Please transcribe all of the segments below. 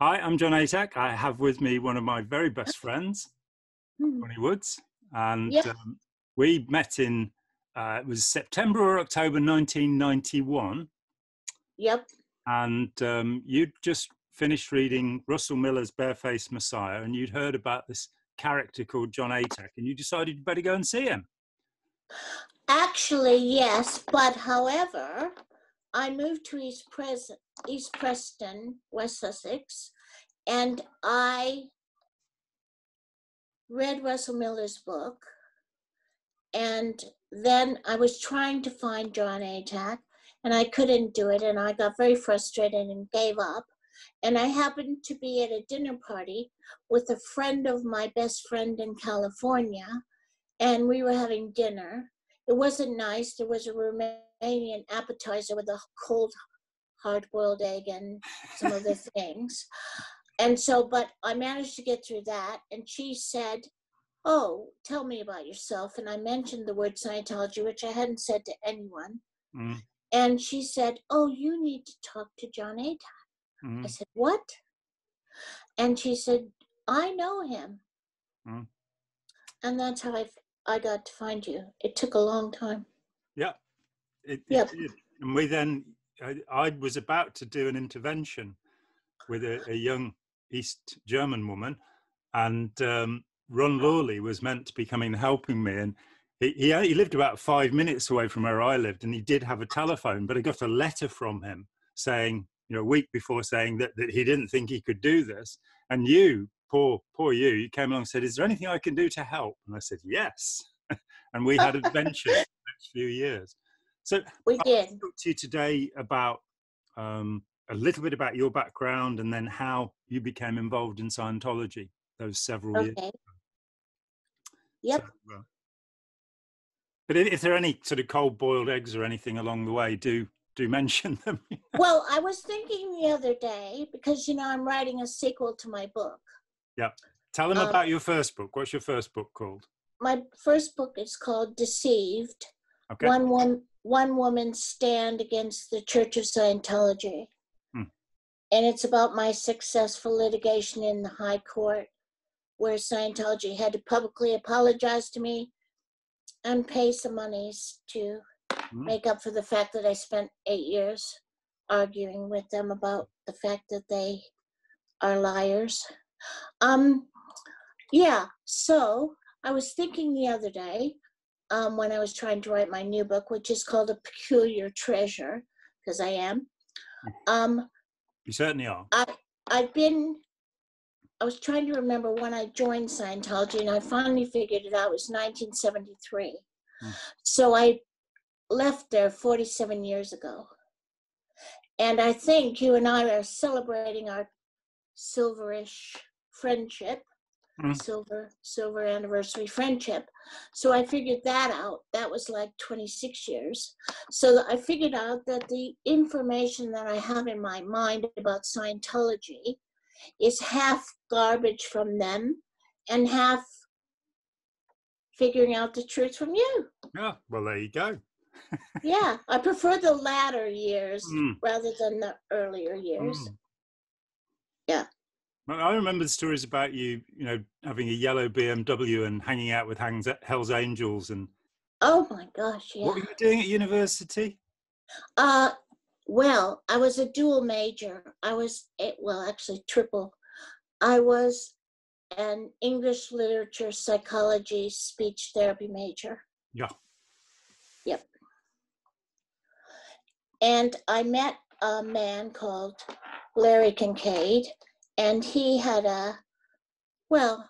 Hi, I'm Jon Atack. I have with me one of my very best friends, Hmm. Bonnie Woods, and um, we met in uh, it was September or October 1991, Yep. and um, you'd just finished reading Russell Miller's Barefaced Messiah, and you'd heard about this character called Jon Atack, and you decided you'd better go and see him. Actually, yes, but however, I moved to East Pres- East Preston, West Sussex, and I read Russell Miller's book. And then I was trying to find Jon Atack, and I couldn't do it, and I got very frustrated and gave up. And I happened to be at a dinner party with a friend of my best friend in California, and we were having dinner. It wasn't nice. There was a Romanian appetizer with a cold, hard boiled egg and some other things. And so, but I managed to get through that. And she said, Oh, tell me about yourself. And I mentioned the word Scientology, which I hadn't said to anyone. Mm, And she said, Oh, you need to talk to Jon. I mm, said, What? And she said, I know him. Mm. And that's how I, I got to find you. It took a long time. yeah, it, it did. And we then, I, I was about to do an intervention with a, a young East German woman, and um, Ron Lawley was meant to be coming helping me. And he, he, he lived about five minutes away from where I lived, and he did have a telephone, but I got a letter from him saying, you know, a week before saying that, that he didn't think he could do this. And you, poor, poor you, you came along and said, Is there anything I can do to help? And I said, Yes. and we had adventures the next few years. So We I did. to talk to you today about um, a little bit about your background and then how you became involved in Scientology those several years. Okay. Yep. So, uh, but if, if there are any sort of cold boiled eggs or anything along the way, do do mention them. Well, I was thinking the other day because you know I'm writing a sequel to my book. Yep. Tell them Um, about your first book. What's your first book called? My first book is called Deceived. Okay. One one one woman stand against the Church of Scientology. Hmm. And it's about my successful litigation in the High Court where Scientology had to publicly apologize to me and pay some monies to Hmm. make up for the fact that I spent eight years arguing with them about the fact that they are liars. Um, yeah, so I was thinking the other day um, when I was trying to write my new book, which is called A Peculiar Treasure, because I am. Um, You certainly are. I I've been I was trying to remember when I joined Scientology and I finally figured it out it was 1973. Hmm. So I left there 47 years ago. And I think you and I are celebrating our silverish friendship, Hmm. silver silver anniversary friendship. So I figured that out. That was like 26 years. So I figured out that the information that I have in my mind about Scientology is half garbage from them and half figuring out the truth from you. Yeah. Well, there you go. Yeah, I prefer the latter years Mm, rather than the earlier years. mm. Yeah. I remember the stories about you, you know, having a yellow BMW and hanging out with Hell's Angels. And Oh my gosh, yeah. what were you doing at university? Uh, well, I was a dual major. I was, well, actually triple. I was an English literature, psychology, speech therapy major. Yeah. Yep. And I met a man called Larry Kincaid, and he had a, well,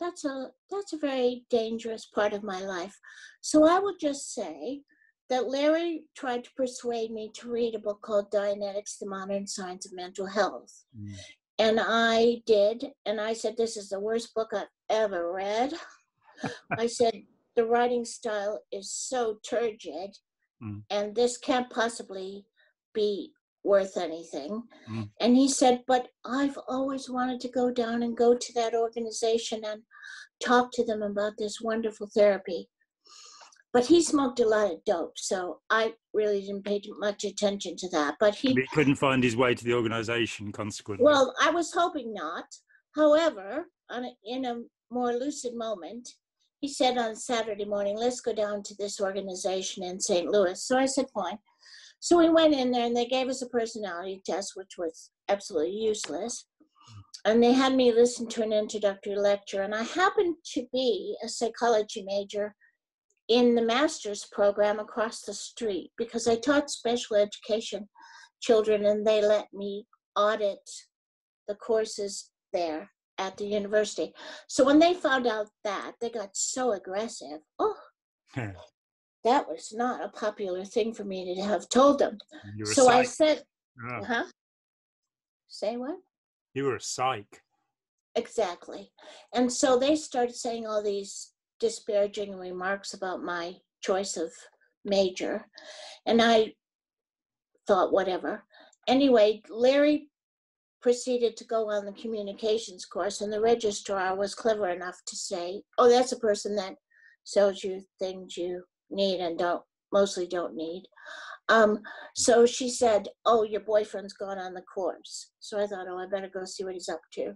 that's a that's a very dangerous part of my life. So I will just say that Larry tried to persuade me to read a book called Dianetics, the Modern Science of Mental Health. Mm. And I did, and I said, This is the worst book I've ever read. I said, The writing style is so turgid, Mm. and this can't possibly be worth anything. Mm. And he said, But I've always wanted to go down and go to that organization and talk to them about this wonderful therapy. but he smoked a lot of dope, so I really didn't pay much attention to that. But he, He couldn't find his way to the organization, consequently. well, I was hoping not. However, on a, in a more lucid moment, he said on Saturday morning, let's go down to this organization in St. Louis. So I said, fine. So we went in there and they gave us a personality test, which was absolutely useless. And they had me listen to an introductory lecture. And I happened to be a psychology major in the master's program across the street because I taught special education children and they let me audit the courses there at the university. So when they found out that, they got so aggressive. Oh, hmm. That was not a popular thing for me to have told them. So I said, Oh, huh? Say what? you were a psych. Exactly. And so they started saying all these disparaging remarks about my choice of major. And I thought, whatever. Anyway, Larry proceeded to go on the communications course, and the registrar was clever enough to say, Oh, that's a person that sells you things you need and don't mostly don't need. Um, so she said, Oh, your boyfriend's gone on the course. So I thought, Oh, I better go see what he's up to.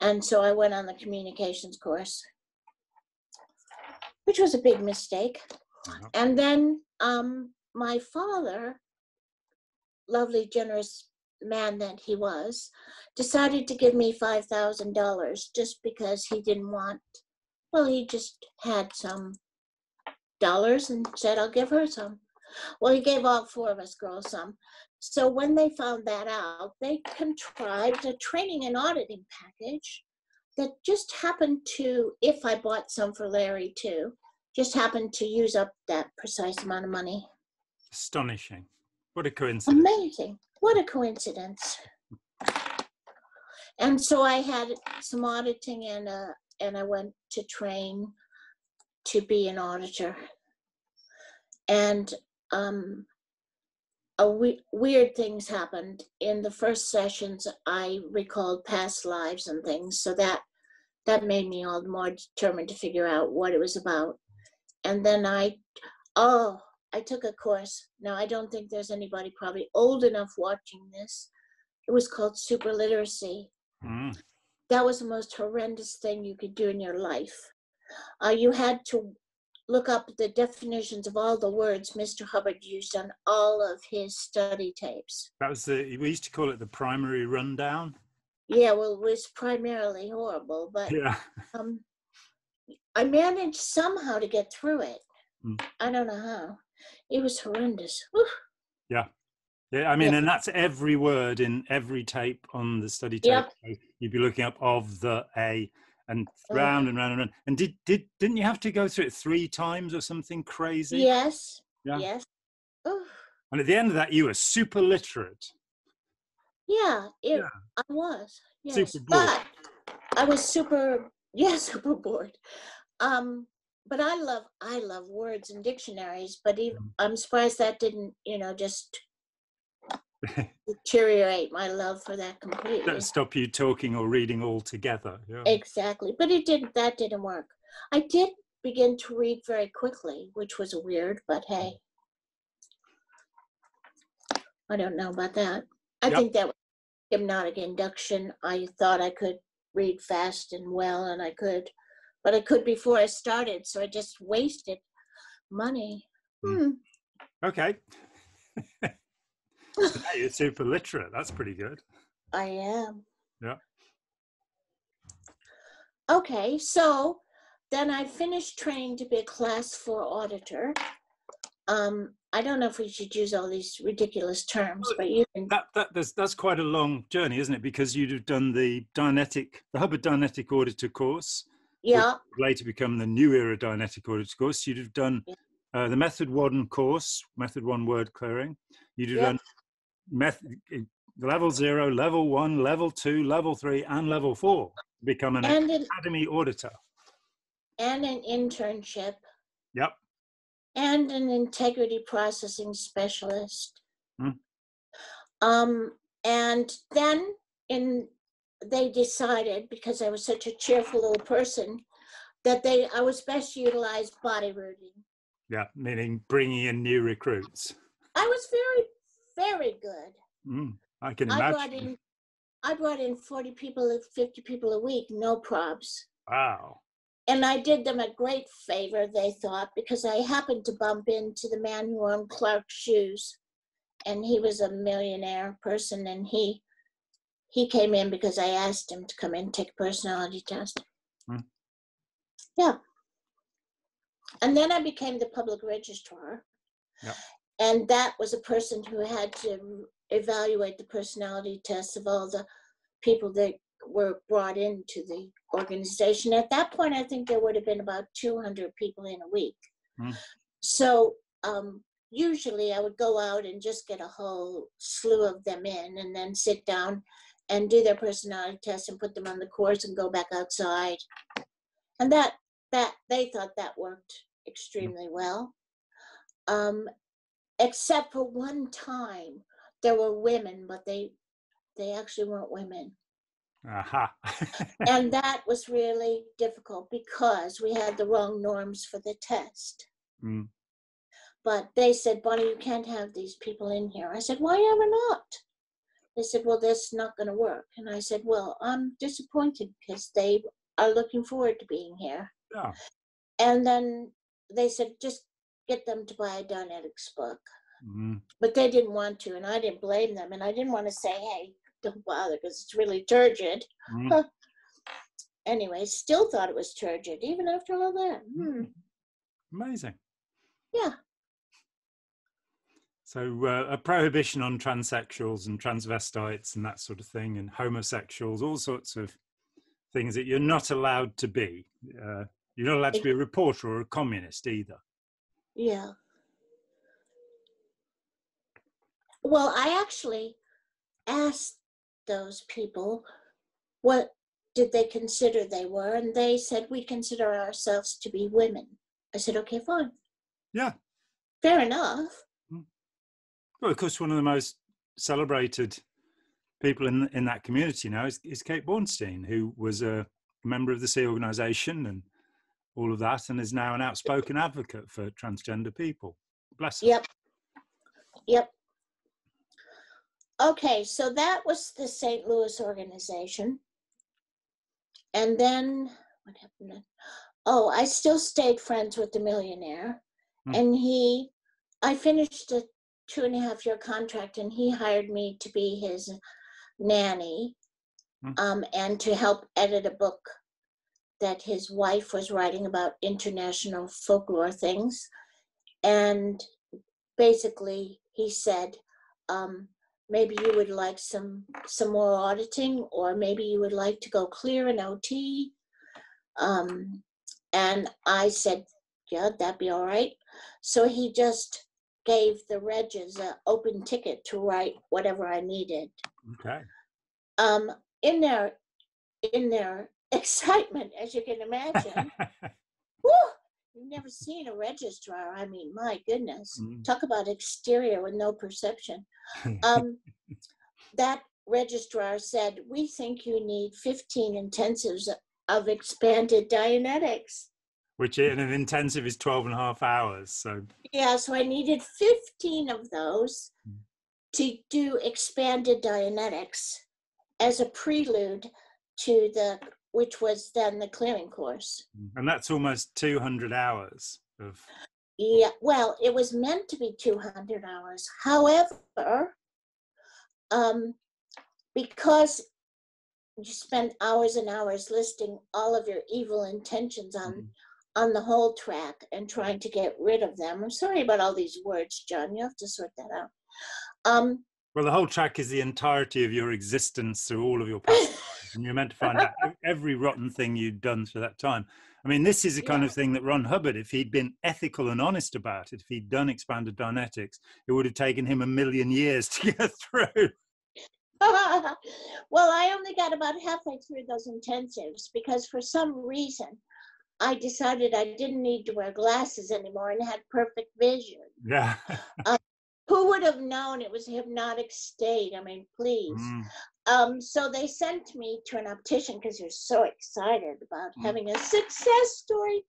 And so I went on the communications course, which was a big mistake. Uh-huh. And then um, my father, lovely, generous man that he was, decided to give me $5,000 just because he didn't want, well, he just had some dollars and said, I'll give her some. Well, he gave all four of us girls some. So when they found that out, they contrived a training and auditing package that just happened to, if I bought some for Larry too, just happened to use up that precise amount of money. Astonishing. What a coincidence. Amazing. What a coincidence. And so I had some auditing and uh, and I went to train to be an auditor. And um, a we- weird things happened in the first sessions. I recalled past lives and things, so that that made me all the more determined to figure out what it was about. And then I, oh, I took a course. Now, I don't think there's anybody probably old enough watching this. It was called super literacy. Mm. That was the most horrendous thing you could do in your life. Uh, you had to look up the definitions of all the words Mr. Hubbard used on all of his study tapes. That was the, we used to call it the primary rundown. Yeah, well, it was primarily horrible, but Yeah. um, I managed somehow to get through it. Mm. I don't know how. It was horrendous. Whew. Yeah, I mean, Yeah. and that's every word in every tape on the study tape. Yep. So You'd be looking up of the a and round and round and round. And did did didn't you have to go through it three times or something crazy? Yes. Yeah. Yes. Ooh. And at the end of that, you were super literate. Yeah, it, Yeah. I was. Yes. Super bored. But I was super, yeah, super bored. Um, but I love, I love words and dictionaries. But even, Mm. I'm surprised that didn't, you know, just deteriorate my love for that completely. Don't stop you talking or reading altogether. Yeah. Exactly. But it didn't. That didn't work. I did begin to read very quickly, which was weird. But hey, I don't know about that. I Yep. think that was hypnotic induction. I thought I could read fast and well, and I could, but I could before I started. So I just wasted money. Mm. Hmm. Okay. Now you're super literate. That's pretty good. I am. Yeah. Okay, so then I finished training to be a class four auditor. Um, I don't know if we should use all these ridiculous terms, but you can. That, that that's, that's quite a long journey, isn't it? Because you'd have done the Dianetic, the Hubbard Dianetic Auditor course, Yeah, later become the New Era Dianetic Auditor course. You'd have done Yeah. uh, the Method One course, Method One word clearing. You'd have Yep. done method level zero, level one, level two, level three, and level four to become an and an academy auditor. and an internship Yep. and an integrity processing specialist. Hmm. Um, and then in they decided because I was such a cheerful little person that they I was best utilized body routing Yeah, meaning bringing in new recruits. I was very, very good. Mm, I can I brought in, I brought in 40 people, 50 people a week, no probs. Wow. And I did them a great favor, they thought, because I happened to bump into the man who owned Clark's shoes. And he was a millionaire person, and he he came in because I asked him to come in and take a personality test. Hmm. Yeah. And then I became the public registrar. Yeah. And that was a person who had to evaluate the personality tests of all the people that were brought into the organization. At that point, I think there would have been about 200 people in a week. Hmm. So um, usually I would go out and just get a whole slew of them in and then sit down and do their personality test and put them on the course and go back outside. And that that they thought that worked extremely well. Um, except for one time there were women, but they they actually weren't women. Aha. and that was really difficult because we had the wrong norms for the test. Mm. But they said, Bonnie, you can't have these people in here. I said, why ever not? They said, well, that's not going to work. And I said, well, I'm disappointed because they are looking forward to being here. Yeah. And then they said, just get them to buy a Dianetics book. Mm. But they didn't want to, and I didn't blame them. And I didn't want to say, hey, don't bother because it's really turgid. Mm. Anyway, still thought it was turgid, even after all that. Hmm. Amazing. Yeah. So uh, a prohibition on transsexuals and transvestites and that sort of thing, and homosexuals, all sorts of things that you're not allowed to be. Uh, you're not allowed to be a reporter or a communist either. Yeah. Well, I actually asked those people what did they consider they were, and they said we consider ourselves to be women. I said, okay, fine. Yeah. Fair enough. Hmm. Well, of course, one of the most celebrated people in in that community now is, is Kate Bornstein, who was a member of the Sea Organization and all of that, and is now an outspoken advocate for transgender people. Bless her. Yep. Yep. Okay, so that was the St. Louis organization. And then what happened then? Oh, I still stayed friends with the millionaire. Hmm. And he, I finished a two and a half year contract and he hired me to be his nanny Hmm. um, and to help edit a book that his wife was writing about international folklore things. And basically, he said, um, maybe you would like some some more auditing, or maybe you would like to go clear in OT. Um, and I said, yeah, that'd be all right. So he just gave the Regs an open ticket to write whatever I needed. Okay. Um, in their in their excitement, as you can imagine, whew, you've never seen a registrar. I mean, my goodness, Mm. talk about exterior with no perception. Um, that registrar said, "We think you need 15 intensives of expanded Dianetics." Which in an intensive is 12 and a half hours. So, Yeah, so I needed 15 of those Mm. to do expanded Dianetics as a prelude to the, which was then the clearing course. and that's almost 200 hours of, Yeah, well, it was meant to be 200 hours. However, um, because you spend hours and hours listing all of your evil intentions on Mhm. on the whole track and trying to get rid of them. I'm sorry about all these words, Jon. You have to sort that out. Um, well, the whole track is the entirety of your existence through all of your past lives. And you're meant to find out every rotten thing you'd done through that time. I mean, this is the kind Yeah. of thing that Ron Hubbard, if he'd been ethical and honest about it, if he'd done expanded Dianetics, it would have taken him a million years to get through. well, I only got about halfway through those intensives because for some reason I decided I didn't need to wear glasses anymore and had perfect vision. Yeah. Uh, Who would have known it was a hypnotic state? I mean, please. Mm. Um, so they sent me to an optician because you're so excited about Mm. having a success story.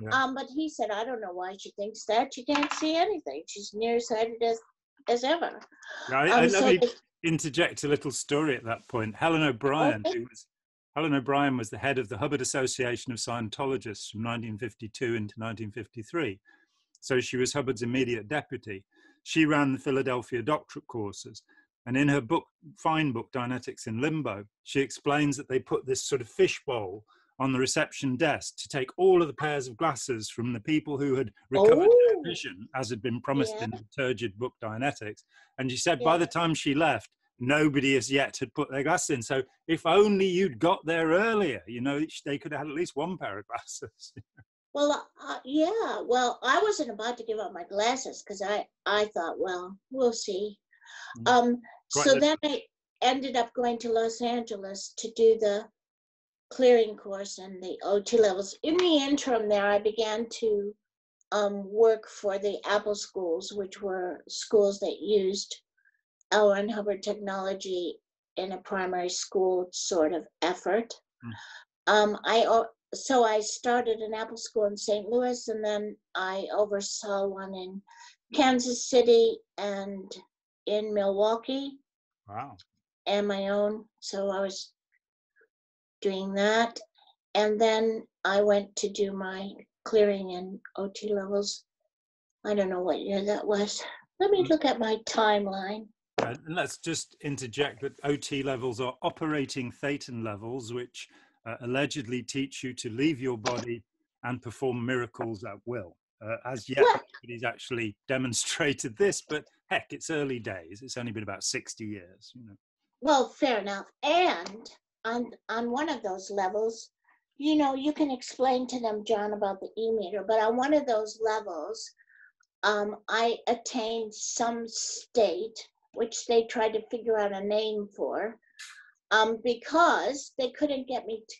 Yeah. Um, but he said, I don't know why she thinks that. She can't see anything. She's nearsighted as as ever. Now, I, I Um, let so me the- interject a little story at that point. Helen O'Brien, Okay. who was Helen O'Brien was the head of the Hubbard Association of Scientologists from 1952 into 1953. So she was Hubbard's immediate deputy. She ran the Philadelphia doctorate courses. And in her book, fine book, Dianetics in Limbo, she explains that they put this sort of fishbowl on the reception desk to take all of the pairs of glasses from the people who had recovered their Oh. vision, as had been promised Yeah. in the turgid book Dianetics. And she said by the time she left, nobody as yet had put their glasses in. So if only you'd got there earlier, you know, they could have had at least one pair of glasses. Well, uh, yeah. Well, I wasn't about to give up my glasses because I I thought, well, we'll see. Mm. Um, Quite so then I ended up going to Los Angeles to do the clearing course and the OT levels. In the interim, there I began to um, work for the Apple schools, which were schools that used L. Ron Hubbard technology in a primary school sort of effort. Mm. Um, I so I started an Apple school in St. Louis, and then I oversaw one in Kansas City and in Milwaukee, wow. and my own. So I was doing that, and then I went to do my clearing and OT levels. I don't know what year that was. Let me Mm. look at my timeline. Uh, and let's just interject that OT levels are operating thetan levels, which uh, allegedly teach you to leave your body and perform miracles at will. Uh, as yet, nobody's actually demonstrated this, but heck, it's early days. It's only been about 60 years. You know. Well, fair enough. And on on one of those levels, you know, you can explain to them, Jon, about the e-meter, but on one of those levels, um, I attained some state which they tried to figure out a name for, um, because they couldn't get me to,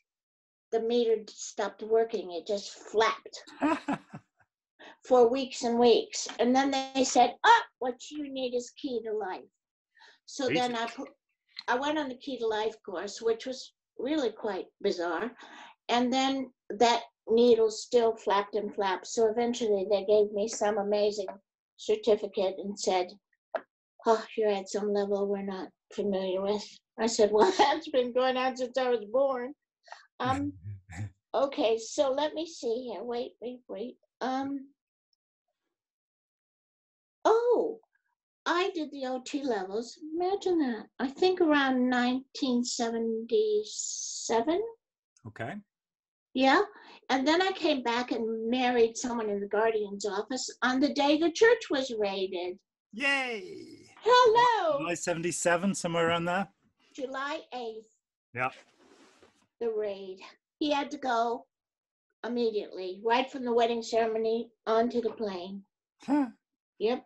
the meter stopped working. It just flapped for weeks and weeks. And then they said, ah, what you need is key to life. So then I put, I went on the key to life course, which was really quite bizarre. And then that needle still flapped and flapped. So eventually they gave me some amazing certificate and said, oh, you're at some level we're not familiar with. I said, well, that's been going on since I was born. Um, Okay, so let me see here. Wait, wait, wait. Um. Oh, I did the OT levels. Imagine that. I think around 1977. okay. Yeah. And then I came back and married someone in the Guardian's office on the day the church was raided. Yay! Hello. July 77, somewhere around there. July 8th, Yeah. The raid. He had to go immediately, right from the wedding ceremony onto the plane. Huh. Yep.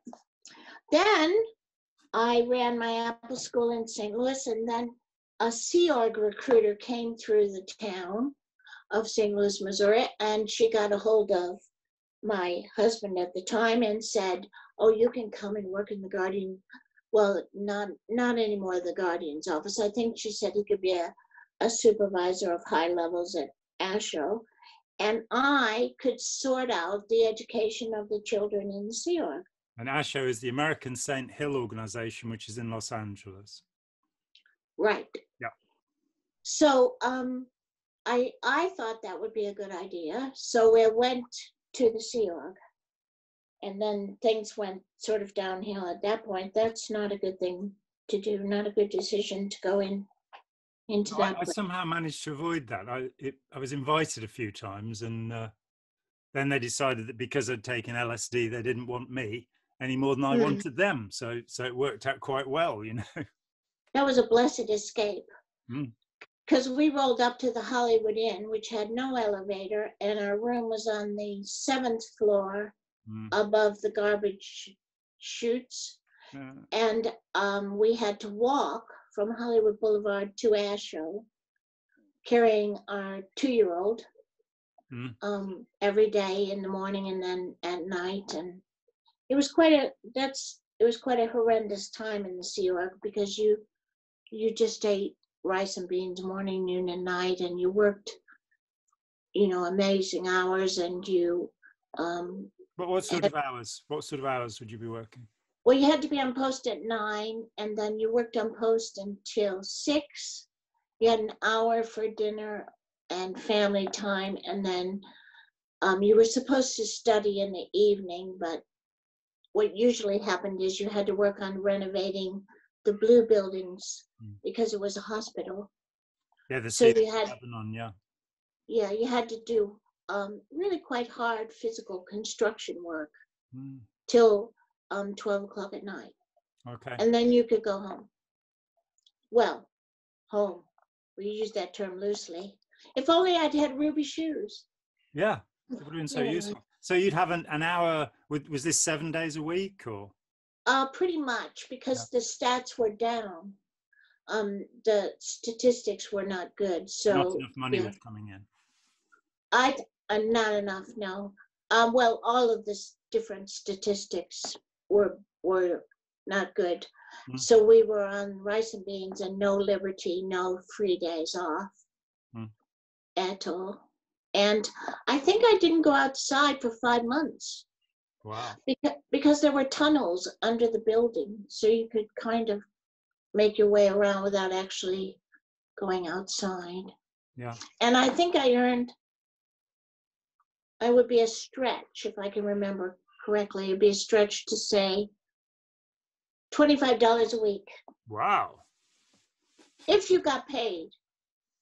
Then I ran my Apple school in St. Louis, and then a Sea Org recruiter came through the town of St. Louis, Missouri, and she got a hold of my husband at the time and said, "Oh, you can come and work in the Guardian." Well, not not anymore the Guardian's office. I think she said he could be a, a supervisor of high levels at ASHO, and I could sort out the education of the children in the Sea Org. And ASHO is the American Saint Hill organization, which is in Los Angeles. Right. Yeah. So um, I I thought that would be a good idea. So we went to the Sea Org, and then things went sort of downhill at that point. That's not a good thing to do. Not a good decision to go in into I, that. I somehow managed to avoid that. I it, I was invited a few times, and uh, then they decided that because I'd taken LSD, they didn't want me any more than I Hmm. wanted them. So so it worked out quite well, you know. that was a blessed escape. Mm. Because we rolled up to the Hollywood Inn, which had no elevator, and our room was on the seventh floor Mm, above the garbage chutes. uh, And um, we had to walk from Hollywood Boulevard to Asho, carrying our two-year-old Mm. um, every day in the morning and then at night. And it was quite a that's it was quite a horrendous time in the Sea Org because you you just ate rice and beans morning, noon, and night, and you worked you know, amazing hours and you, um, But what sort of hours? What sort of hours would you be working? Well, you had to be on post at nine and then you worked on post until six. You had an hour for dinner and family time and then um, you were supposed to study in the evening, but what usually happened is you had to work on renovating the blue buildings Mm. because it was a hospital. Yeah, the So you had Lebanon, yeah. yeah, you had to do um, really quite hard physical construction work Mm, till um, 12 o'clock at night. okay. And then you could go home. Well, home. We use that term loosely. If only I'd had ruby shoes. Yeah, it would have been so Yeah. useful. So you'd have an, an hour. With, was this seven days a week or? Uh, pretty much because the stats were down. Um, the statistics were not good. So not enough money yeah. was coming in. I uh, not enough. No. Um, well, all of the different statistics were were not good. Mm. So we were on rice and beans and no liberty, no free days off Mm. at all. And I think I didn't go outside for five months Wow. because because there were tunnels under the building, so you could kind of make your way around without actually going outside. Yeah. And I think I earned, I would be a stretch, if I can remember correctly, it'd be a stretch to say $25 a week Wow. if you got paid.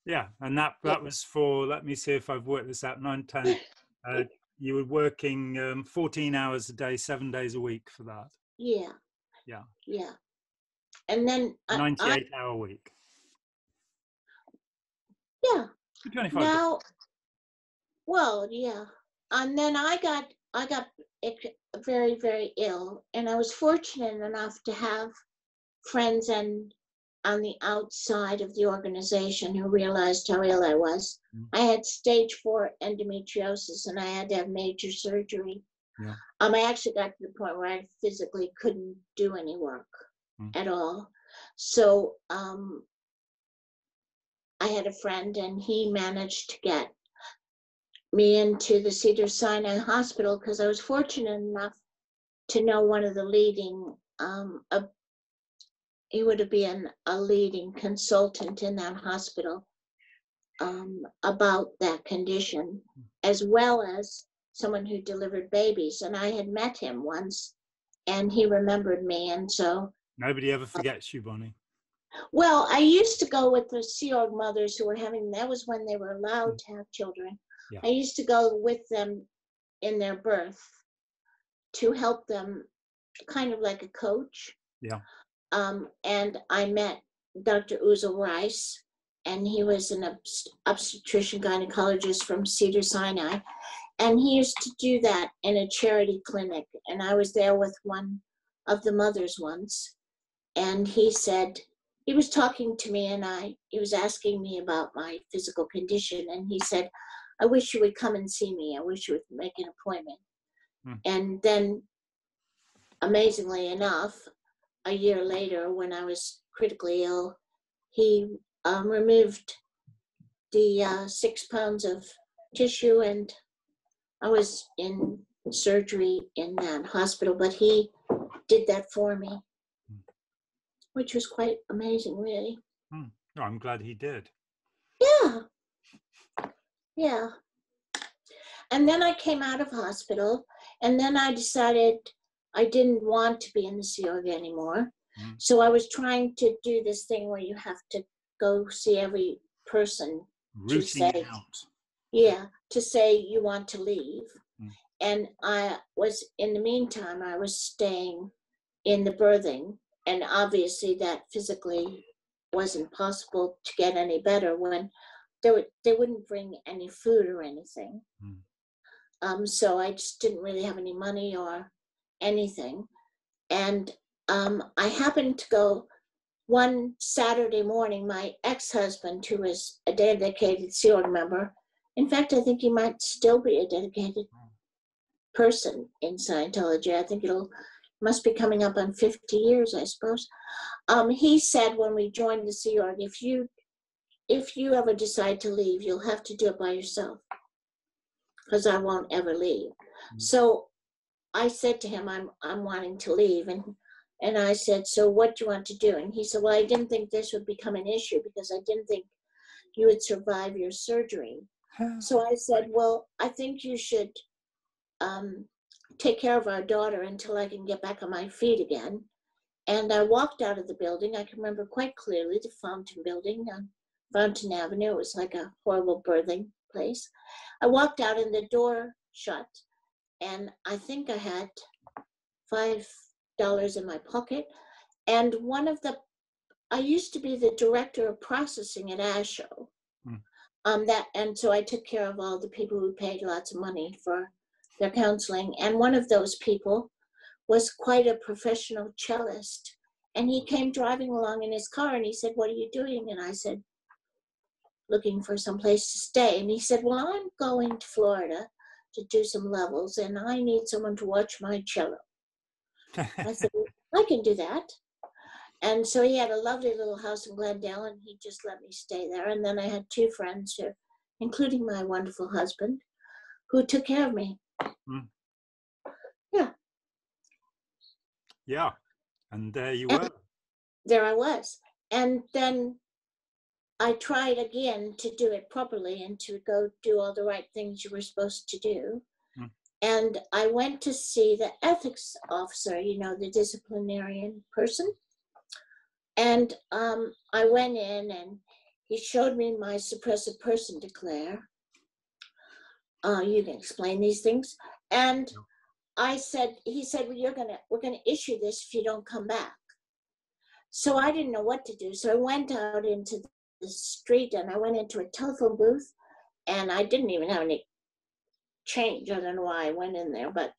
Yeah, and that that was for. Let me see if I've worked this out. Nine, ten. Uh, you were working um, fourteen hours a day, seven days a week for that. Yeah. Yeah. Yeah. And then, I, I, Ninety-eight hour week. yeah. Twenty-five. Now, well, yeah. And then I got, I got very, very ill, and I was fortunate enough to have friends and on the outside of the organization who realized how ill I was. Mm. I had stage four endometriosis, and I had to have major surgery. Yeah. Um, I actually got to the point where I physically couldn't do any work Mm. at all. So, um, I had a friend, and he managed to get me into the Cedar Sinai Hospital because I was fortunate enough to know one of the leading, um, a, he would have been a leading consultant in that hospital um, about that condition, as well as someone who delivered babies. And I had met him once, and he remembered me, and so Nobody ever forgets you, Bonnie. well, I used to go with the Sea Org mothers who were having, that was when they were allowed to have children. Yeah. I used to go with them in their birth to help them, kind of like a coach. Yeah. Um, and I met Dr. Uzel Rice, and he was an obst- obstetrician gynecologist from Cedar Sinai. And he used to do that in a charity clinic. And I was there with one of the mothers once. And he said, he was talking to me and I, he was asking me about my physical condition. And he said, I wish you would come and see me. I wish you would make an appointment. Hmm. And then, amazingly enough, a year later, when I was critically ill, he um, removed the uh, six pounds of tissue and I was in surgery in that hospital, but he did that for me, Hmm. which was quite amazing, really. Oh, I'm glad he did. Yeah. Yeah. And then I came out of hospital, and then I decided I didn't want to be in the Org anymore. Mm. So I was trying to do this thing where you have to go see every person Routing say- out. yeah, to say you want to leave. Mm. And I was, in the meantime, I was staying in the birthing. And obviously, that physically wasn't possible to get any better when they, would, they wouldn't bring any food or anything. Mm. Um, so I just didn't really have any money or anything. And um, I happened to go one Saturday morning, my ex husband, who was a dedicated Sea Org member, in fact, I think he might still be a dedicated person in Scientology. I think it'll must be coming up on 50 years, I suppose. Um, he said when we joined the Sea Org, if you if you ever decide to leave, you'll have to do it by yourself. because I won't ever leave. Mm. So I said to him, I'm I'm wanting to leave. And and I said, So what do you want to do? And he said, Well, I didn't think this would become an issue because I didn't think you would survive your surgery. So I said, Well, I think you should um, take care of our daughter until I can get back on my feet again. And I walked out of the building. I can remember quite clearly the Fountain Building on Fountain Avenue. It was like a horrible birthing place. I walked out and the door shut. And I think I had five dollars in my pocket. And one of the, I used to be the director of processing at ASHO. Hmm. Um, that and so I took care of all the people who paid lots of money for their counseling. And one of those people was quite a professional cellist. And he came driving along in his car and he said, What are you doing? And I said, Looking for some place to stay. And he said, Well, I'm going to Florida to do some levels and I need someone to watch my cello. I said, "Well, I can do that. And so he had a lovely little house in Glendale and he just let me stay there. And then I had two friends here, including my wonderful husband, who took care of me. Hmm. yeah. Yeah. And there you And- were. there I was. And then I tried again to do it properly and to go do all the right things you were supposed to do. Mm. And I went to see the ethics officer, you know, the disciplinarian person. And um, I went in and he showed me my suppressive person declare. Uh, you can explain these things. And I said, he said, well, you're gonna, we're gonna issue this if you don't come back. So I didn't know what to do. So I went out into the street and I went into a telephone booth and I didn't even have any change. I don't know why I went in there, but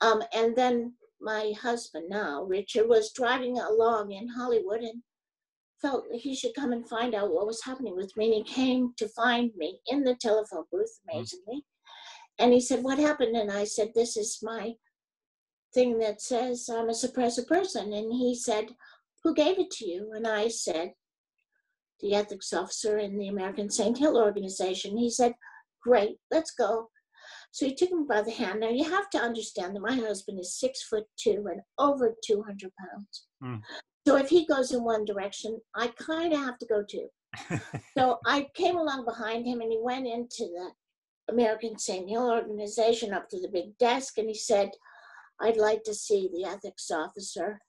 um and then my husband now, Richard, was driving along in Hollywood and felt he should come and find out what was happening with me. And he came to find me in the telephone booth, amazingly. And he said, What happened? And I said, This is my thing that says I'm a suppressive person. And he said, Who gave it to you? And I said, The ethics officer in the American St. Hill organization. He said, Great, let's go. So he took me by the hand. Now you have to understand that my husband is six foot two and over 200 pounds. Mm. So if he goes in one direction, I kind of have to go too. So I came along behind him and he went into the American St. Hill organization up to the big desk and he said, I'd like to see the ethics officer.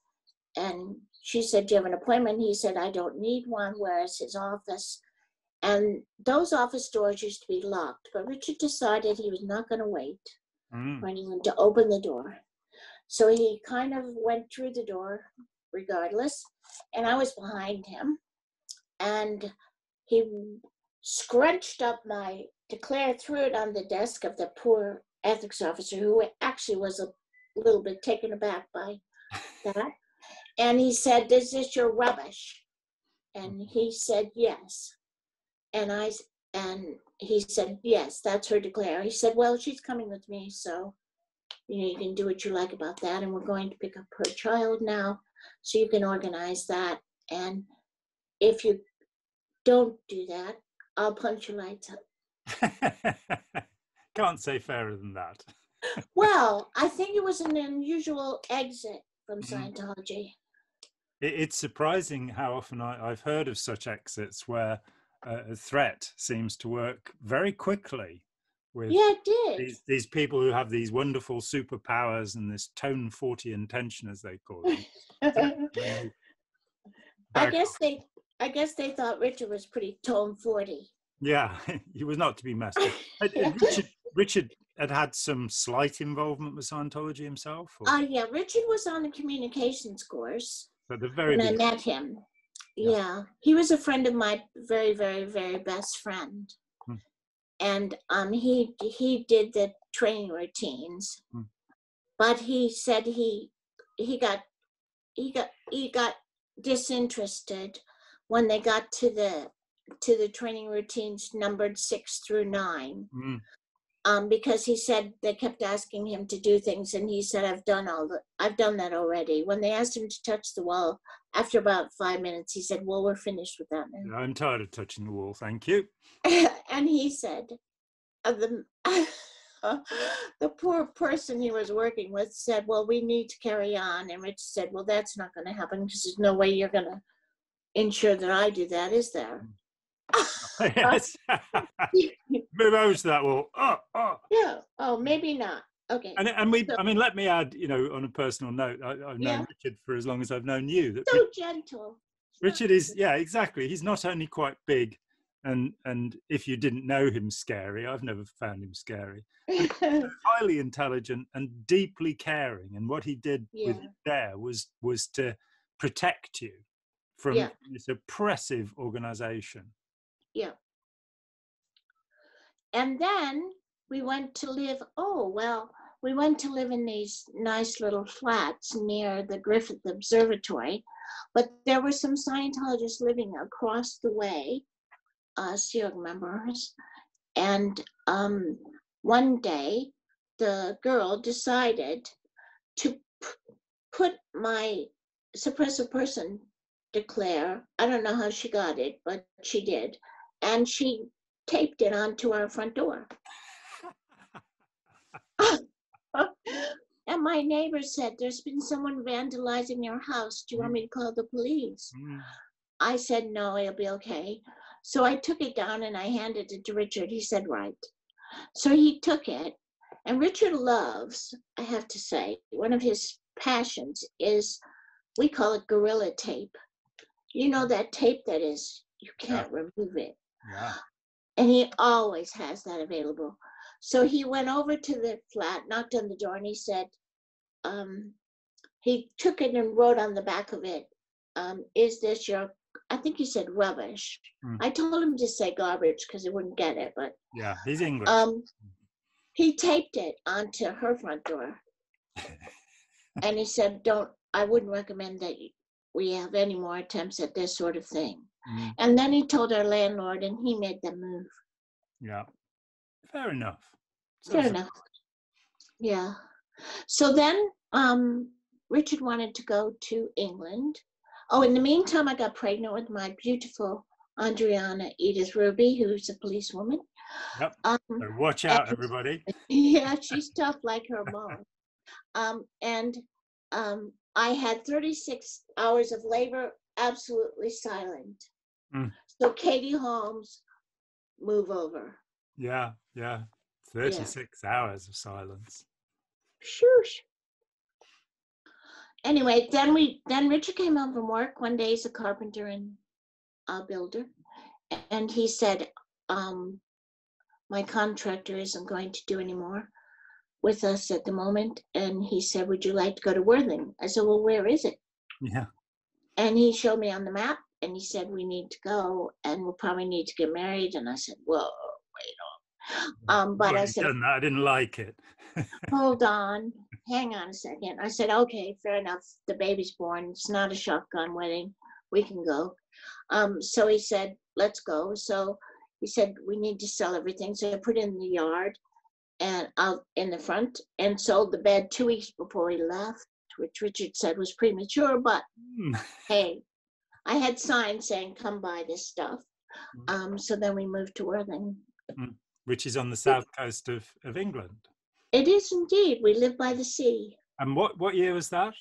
And she said, Do you have an appointment? He said, I don't need one. Where is his office? And those office doors used to be locked, but Richard decided he was not going to wait Mm. for anyone to open the door. So he kind of went through the door regardless, and I was behind him. And he scrunched up my declare, threw it on the desk of the poor ethics officer, who actually was a little bit taken aback by that. And he said, Is this your rubbish? And he said, Yes. And I and he said, Yes, that's her declare. He said, Well, she's coming with me, so you know, you can do what you like about that. And we're going to pick up her child now. So you can organize that. And if you don't do that, I'll punch your lights out. Can't say fairer than that. Well, I think it was an unusual exit from Mhm. Scientology. It, it's surprising how often I, I've heard of such exits where uh, a threat seems to work very quickly with Yeah, it did. these, these people who have these wonderful superpowers and this tone 40 intention, as they call it. I guess they I guess they thought Richard was pretty tone 40. Yeah, he was not to be messed with. Richard, Richard had had some slight involvement with Scientology himself, or, Uh, yeah, Richard was on the communications course the very when I met him. Yeah. Yeah. he was a friend of my very, very, very best friend. Hmm. And um, he he did the training routines, Hmm. but he said he he got he got he got disinterested when they got to the to the training routines numbered six through nine Mm, um, because he said they kept asking him to do things, and he said, "I've done all the, I've done that already." When they asked him to touch the wall, after about five minutes, he said, "Well, we're finished with that now." I'm tired of touching the wall, thank you. and he said, of the, the poor person he was working with said, Well, we need to carry on. And Rich said, Well, that's not going to happen because there's no way you're going to ensure that I do that, is there? yes. Move over to that wall. Oh, oh. Yeah. Oh, maybe not. Okay. And, and we, So- I mean, let me add, you know, on a personal note, I, I've known Yeah. Richard for as long as I've known you. That So gentle. Richard is, yeah, exactly. He's not only quite big, and and if you didn't know him scary, I've never found him scary. Highly intelligent and deeply caring, and what he did Yeah. there was was to protect you from Yeah. this oppressive organization. And then we went to live oh well we went to live in these nice little flats near the griffith observatory but there were some scientologists living across the way uh SEAL members and um one day the girl decided to p- put my suppressive person declare i don't know how she got it but she did and she taped it onto our front door. and my neighbor said, There's been someone vandalizing your house. Do you want me to call the police? Mm. I said, No, it'll be okay. So I took it down and I handed it to Richard. He said, Right. So he took it. And Richard loves, I have to say, one of his passions is we call it gorilla tape. You know that tape that is, you can't remove it Yeah. and he always has that available. So he went over to the flat, knocked on the door, and he said, um, he took it and wrote on the back of it, um, "Is this your?" I think he said rubbish. Hmm. I told him to say garbage because he wouldn't get it, but Yeah. He's English. um, he taped it onto her front door, and he said, "Don't. I wouldn't recommend that we have any more attempts at this sort of thing." Mm, And then he told our landlord, and he made them move. yeah. Fair enough. Fair Sounds- enough. Yeah. So then um, Richard wanted to go to England. Oh, in the meantime, I got pregnant with my beautiful Andriana Edith Ruby, who's a policewoman. Yep. Um, watch out, everybody. yeah, she's tough like her mom. Um, and um, I had 36 hours of labor, absolutely silent. Mm. So Katie Holmes, move over. Yeah. Yeah. 36 hours of silence. Shoosh. Anyway, then we then Richard came home from work one day. He's a carpenter and a builder, and he said, um, "My contractor isn't going to do any more with us at the moment." And he said, "Would you like to go to Worthing?" I said, "Well, where is it?" Yeah. And he showed me on the map, and he said, "We need to go, and we'll probably need to get married." And I said, "Whoa, wait on." Um, but I said, done that. I didn't like it. hold on, hang on a second. I said, okay, fair enough. The baby's born. It's not a shotgun wedding. We can go. Um, so he said, let's go. So he said, we need to sell everything. So I put it in the yard and out in the front and sold the bed two weeks before he left, which Richard said was premature, but Mm. hey, I had signs saying, come buy this stuff. Mm. Um, so then we moved to Worthing. Which is on the south coast of, of England. It is indeed. We live by the sea. And what, what year was that?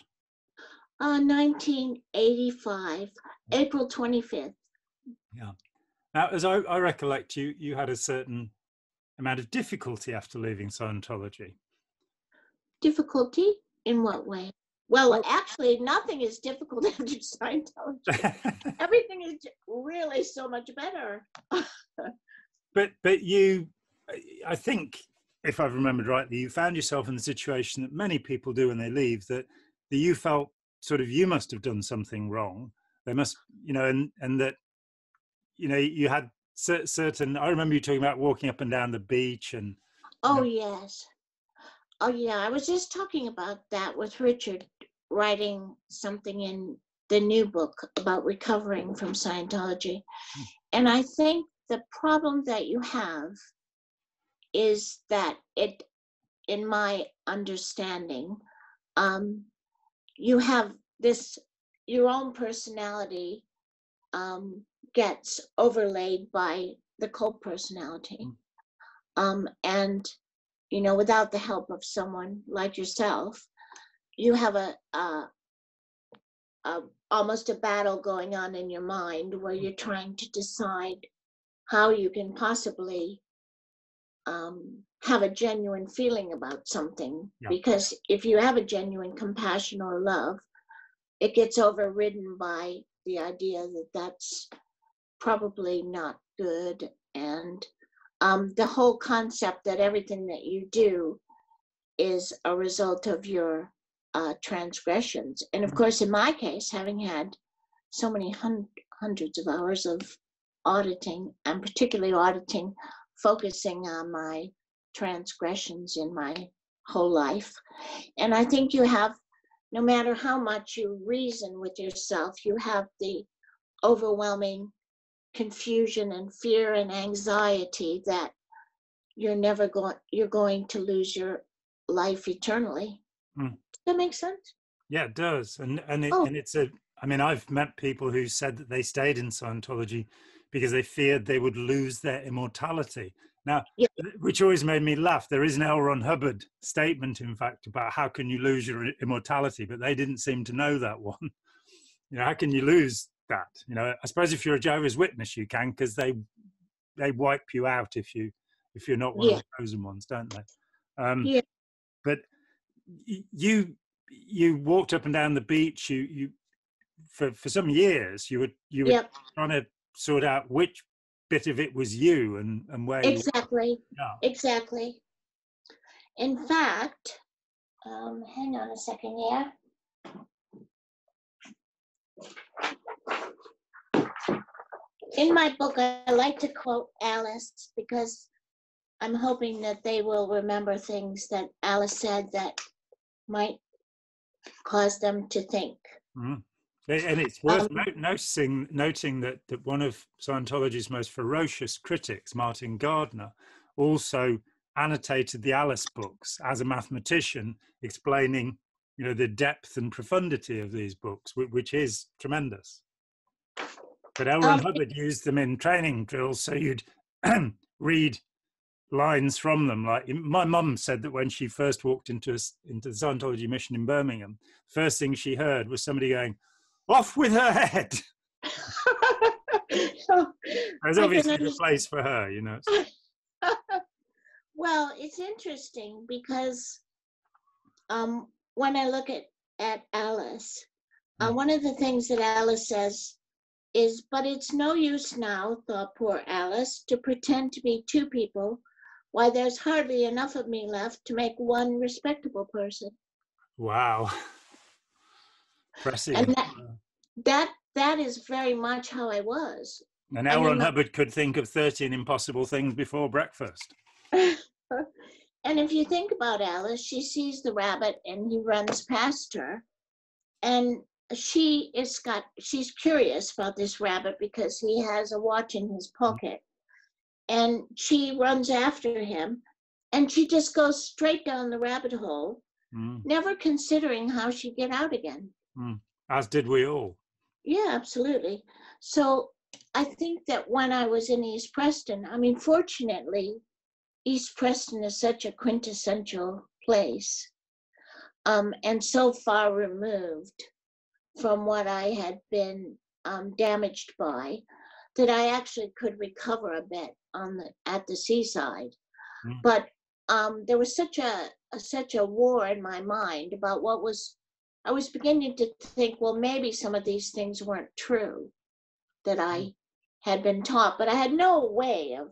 Uh, 1985, April 25th. Yeah. Now, as I, I recollect, you you had a certain amount of difficulty after leaving Scientology. Difficulty in what way? Well, Well- actually, nothing is difficult after Scientology. Everything is really so much better. but but you, I think, if I've remembered rightly, you found yourself in the situation that many people do when they leave. That that you felt sort of you must have done something wrong. They must, you know, and and that, you know, you had certain. I remember you talking about walking up and down the beach and Oh, yes. Oh, yeah. I was just talking about that with Richard, writing something in the new book about recovering from Scientology. And I think the problem that you have is that it, in my understanding, um, you have this, your own personality um, gets overlaid by the cult personality. Mm. Um, and you know, without the help of someone like yourself, you have a, a, a almost a battle going on in your mind where you're trying to decide how you can possibly um, have a genuine feeling about something. Yeah. Because if you have a genuine compassion or love, it gets overridden by the idea that that's probably not good and um, the whole concept that everything that you do is a result of your uh, transgressions. And of course, in my case, having had so many hun- hundreds of hours of auditing, and particularly auditing, focusing on my transgressions in my whole life. And I think you have, no matter how much you reason with yourself, you have the overwhelming confusion and fear and anxiety that you're never going you're going to lose your life eternally. Mm. Does that make sense? Yeah, it does, and and it, Oh. and it's a. I mean, I've met people who said that they stayed in Scientology because they feared they would lose their immortality. Now, Yeah. which always made me laugh. There is an L. Ron Hubbard statement, in fact, about how can you lose your immortality, but they didn't seem to know that one. You know, how can you lose that? You know, I suppose if you're a Jehovah's Witness, you can because they they wipe you out if you if you're not one Yeah. of the chosen ones, don't they? Um, Yeah. But you you walked up and down the beach. You you for for some years you were you were Yep, trying to sort out which bit of it was you and and where exactly, yeah. exactly. In fact, um, hang on a second here. In my book, I like to quote Alice because I'm hoping that they will remember things that Alice said that might cause them to think. A- And it's worth Um, noticing noting that, that one of Scientology's most ferocious critics, Martin Gardner, also annotated the Alice books as a mathematician, explaining you know the depth and profundity of these books, which is tremendous. But. Ron Um, Hubbard used them in training drills, so you'd read lines from them. Like my mum said that when she first walked into a into the Scientology mission in Birmingham, first thing she heard was somebody going, "Off with her head." So, There's I can obviously the place for her, you know. well, it's interesting because um, when I look at, at Alice, uh, Mm. one of the things that Alice says is, but it's no use now, thought poor Alice, to pretend to be two people. Why, there's hardly enough of me left to make one respectable person. Wow. Impressive. And that- That that is very much how I was. And I L. Ron remember- Hubbard could think of 13 impossible things before breakfast. and if you think about Alice, she sees the rabbit and he runs past her. And she is got she's curious about this rabbit because he has a watch in his pocket. And she runs after him and she just goes straight down the rabbit hole, Mm, never considering how she'd get out again. As did we all. Yeah, absolutely. So I think that when I was in East Preston, I mean, fortunately, East Preston is such a quintessential place um, and so far removed from what I had been um, damaged by that I actually could recover a bit on the at the seaside. Mm. But um, there was such a, a such a war in my mind about what was I was beginning to think, well, maybe some of these things weren't true that I had been taught, but I had no way of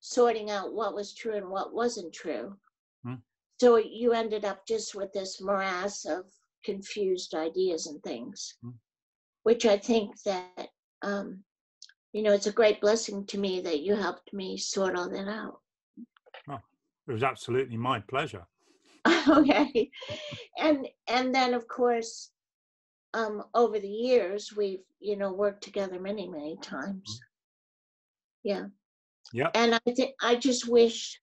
sorting out what was true and what wasn't true. Hmm. So you ended up just with this morass of confused ideas and things, Hmm. which I think that, um, you know, it's a great blessing to me that you helped me sort all that out. Oh, It was absolutely my pleasure. okay and and then of course um over the years we've you know worked together many many times yeah Yeah. and i think i just wish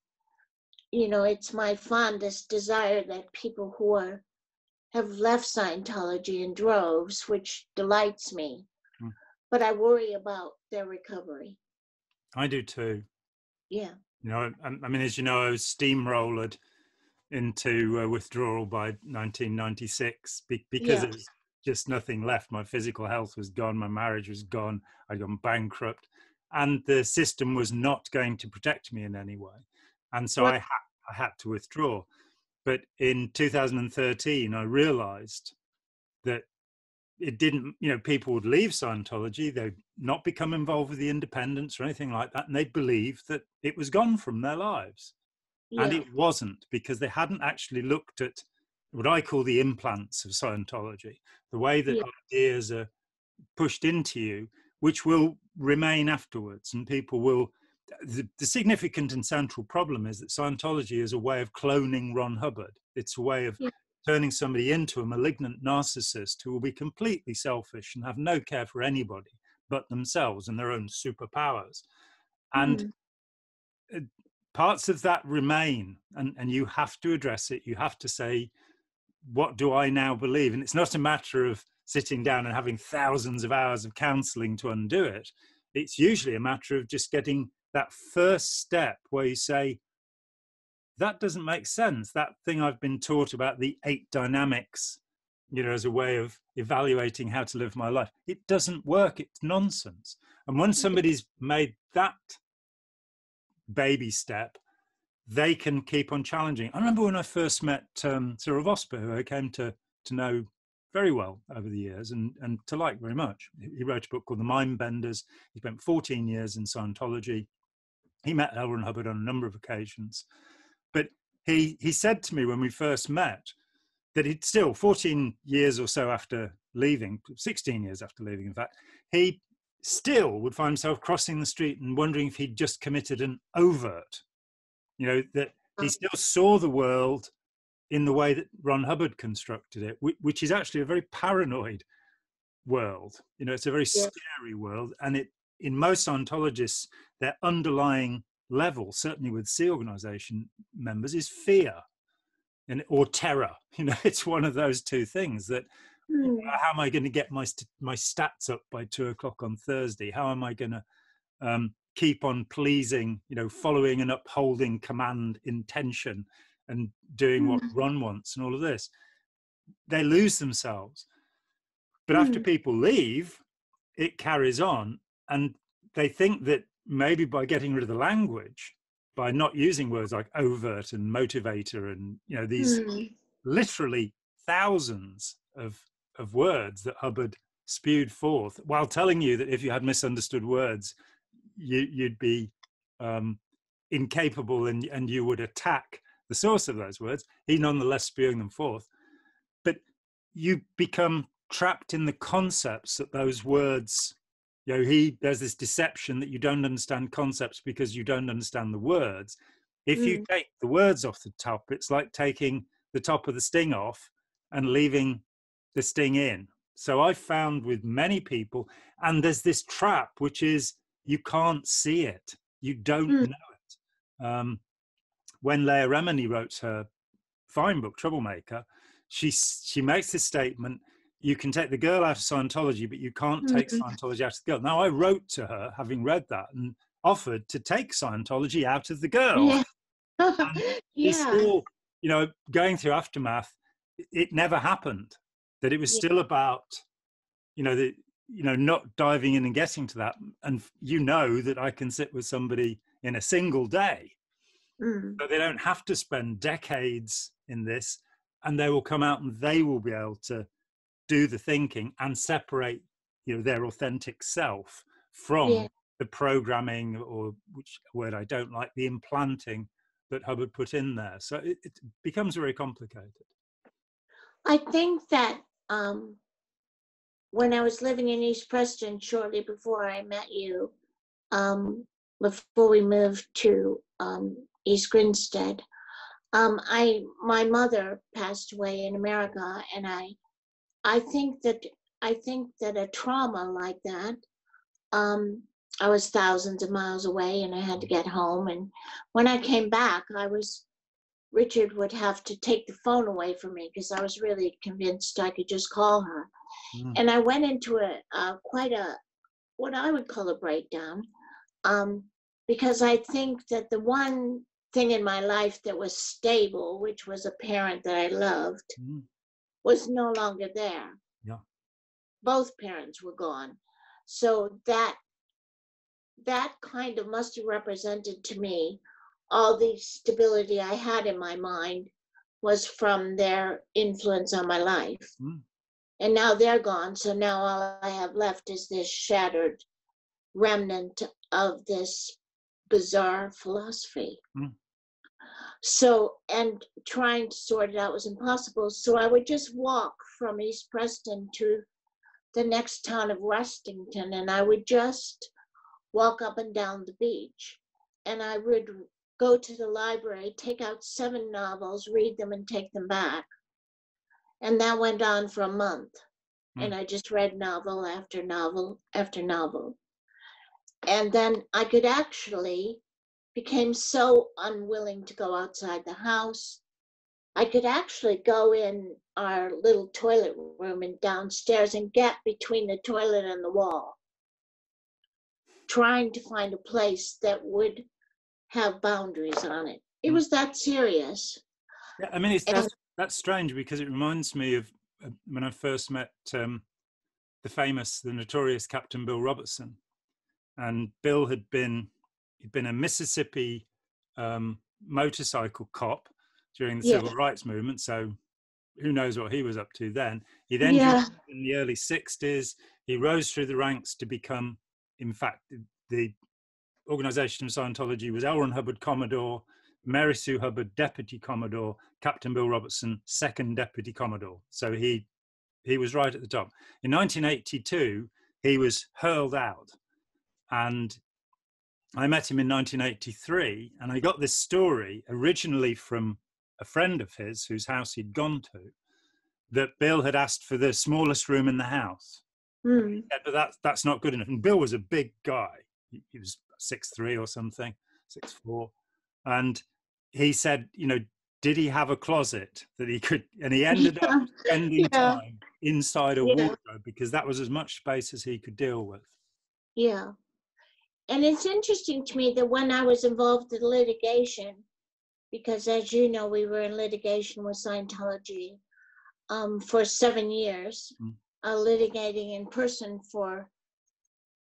you know it's my fondest desire that people who are have left scientology in droves which delights me Mm. but i worry about their recovery I do too. yeah You know, I, I mean, as you know, I was steamrolled into uh, withdrawal by 1996 be- because yeah. it was just nothing left. My physical health was gone, my marriage was gone, I'd gone bankrupt, and the system was not going to protect me in any way. And so I, ha- I had to withdraw. But in 2013, I realized that it didn't, you know, people would leave Scientology, they'd not become involved with the independents or anything like that, and they'd believe that it was gone from their lives. Yeah. And it wasn't because they hadn't actually looked at what I call the implants of Scientology, the way that yeah. ideas are pushed into you, which will remain afterwards, and people will. The, the, significant and central problem is that Scientology is a way of cloning Ron Hubbard. It's a way of yeah turning somebody into a malignant narcissist who will be completely selfish and have no care for anybody but themselves and their own superpowers. And mm. parts of that remain, and, and you have to address it. You have to say, what do I now believe? And it's not a matter of sitting down and having thousands of hours of counseling to undo it. It's usually a matter of just getting that first step where you say, that doesn't make sense. That thing I've been taught about the eight dynamics, you know, as a way of evaluating how to live my life, it doesn't work. It's nonsense. And when somebody's made that baby step, they can keep on challenging. I remember when I first met um, Cyril Vosper, who I came to to know very well over the years and, and to like very much. He wrote a book called The Mind Benders. He spent 14 years in Scientology. He met L. Ron Hubbard on a number of occasions. But he he said to me when we first met that he'd still 14 years or so after leaving, 16 years after leaving, in fact, he still would find himself crossing the street and wondering if he'd just committed an overt. You know, that he mm. still saw the world in the way that Ron Hubbard constructed it, which is actually a very paranoid world. You know, it's a very yeah. scary world. And it, in most ontologists, their underlying level, certainly with Sea Organization members, is fear and or terror. You know, it's one of those two things that mm. how am I going to get my my stats up by two o'clock on Thursday? How am I going to um, keep on pleasing, you know, following and upholding command intention and doing mm. what hmm. Ron wants and all of this? They lose themselves. But mm. after hmm. people leave, it carries on and they think that maybe by getting rid of the language, by not using words like overt and motivator and you know these mm. literally thousands of of words that Hubbard spewed forth, while telling you that if you had misunderstood words, you, you'd be um, incapable and, and you would attack the source of those words. He nonetheless spewing them forth, but you become trapped in the concepts that those words you know he there's this deception that you don't understand concepts because you don't understand the words if mm. you take the words off the top it's like taking the top of the sting off and leaving the sting in so i found with many people and there's this trap which is you can't see it you don't mm. know it um, when leah remini wrote her fine book troublemaker she she makes this statement you can take the girl out of Scientology, but you can't take mm-hmm. Scientology out of the girl. Now, I wrote to her, having read that, and offered to take Scientology out of the girl. Yeah. yeah. Still, you know, going through aftermath, it never happened. That it was yeah. still about, you know, the you know not diving in and getting to that. And you know that I can sit with somebody in a single day, mm. but they don't have to spend decades in this, and they will come out and they will be able to do the thinking and separate you know their authentic self from yeah. the programming or which word i don't like the implanting that hubbard put in there so it, it becomes very complicated i think that um, when i was living in east preston shortly before i met you um, before we moved to um, east grinstead um, i my mother passed away in america and i I think that I think that a trauma like that, um, I was thousands of miles away and I had to get home. And when I came back, I was Richard would have to take the phone away from me because I was really convinced I could just call her. Mm. And I went into a, quite a what I would call a breakdown. Um, because I think that the one thing in my life that was stable, which was a parent that I loved, Mm. Was no longer there. Yeah. Both parents were gone. So that that kind of must have represented to me all the stability I had in my mind was from their influence on my life. Mm. And now they're gone. So now all I have left is this shattered remnant of this bizarre philosophy. Mm. So, and trying to sort it out was impossible. So I would just walk from East Preston to the next town of Rustington, and I would just walk up and down the beach. And I would go to the library, take out seven novels, read them, and take them back. And that went on for a month. And hmm. I just read novel after novel after novel. And then I could actually became so unwilling to go outside the house. I could actually go in our little toilet room and downstairs and get between the toilet and the wall, trying to find a place that would have boundaries on it. It Mm. was that serious. Yeah, I mean, it's And- that's, that's strange because it reminds me of uh, when I first met um, the famous, the notorious Captain Bill Robertson, and Bill had been he'd been a Mississippi um, motorcycle cop during the Yeah. civil rights movement. So who knows what he was up to then? He then Yeah. in the early '60s. He rose through the ranks to become, in fact, the, organization of Scientology was L. Ron Hubbard Commodore, Mary Sue Hubbard Deputy Commodore, Captain Bill Robertson Second Deputy Commodore. So he he was right at the top. In 1982, he was hurled out, and I met him in 1983, and I got this story originally from a friend of his whose house he'd gone to, that Bill had asked for the smallest room in the house. Hmm. Yeah, but that's that's not good enough. And Bill was a big guy. He, he was six three or something, six four, and he said, you know, did he have a closet that he could? And he ended up spending yeah. time inside a Yeah. wardrobe because that was as much space as he could deal with. Yeah. And it's interesting to me that when I was involved in litigation, because as you know, we were in litigation with Scientology um, for seven years, Mm. uh, litigating in person for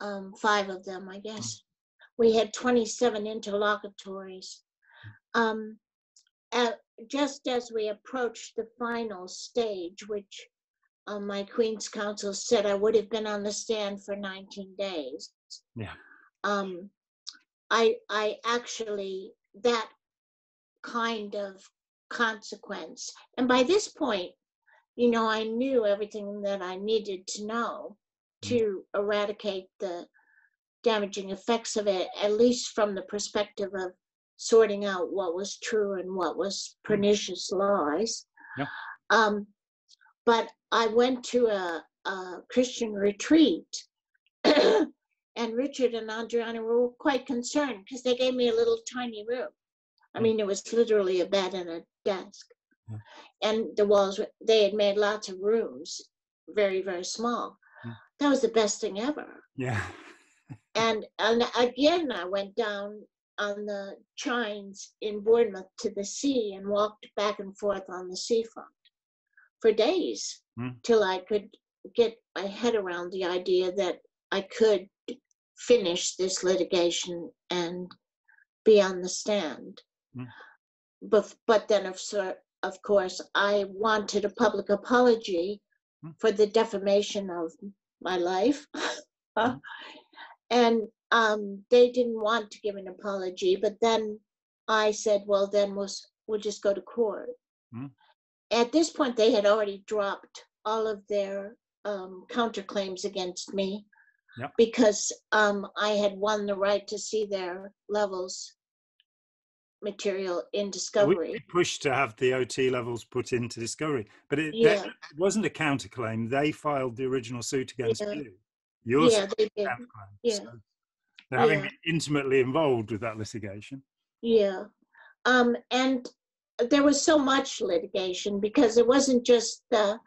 um, five of them, I guess. We had 27 interlocutories. Um, at, just as we approached the final stage, which um, my Queen's Counsel said I would have been on the stand for 19 days. Yeah. Um, I I actually that kind of consequence, and by this point, you know, I knew everything that I needed to know Mm. to eradicate the damaging effects of it, at least from the perspective of sorting out what was true and what was pernicious lies. Yeah. Um, but I went to a, a Christian retreat, and Richard and Adriana were quite concerned because they gave me a little tiny room. I Mm. mean, it was literally a bed and a desk, Yeah. and the walls. were- They had made lots of rooms, very very small. Mm. That was the best thing ever. Yeah. And and again, I went down on the chines in Bournemouth to the sea and walked back and forth on the seafront for days Mm. till I could get my head around the idea that I could finish this litigation and be on the stand. Mm. But but then of of course I wanted a public apology Mm. for the defamation of my life. Mm. and um, they didn't want to give an apology, but then I said, well, then we'll, we'll just go to court. Mm. At this point, they had already dropped all of their um, counterclaims against me Yep. because um, I had won the right to see their levels material in discovery. we pushed to have the OT levels put into Discovery, but it, Yeah. that- it wasn't a counterclaim. They filed the original suit against Yeah. you. Yours yeah, they did. Yeah. So they're having Yeah. been intimately involved with that litigation. Yeah. Um, and there was so much litigation because it wasn't just the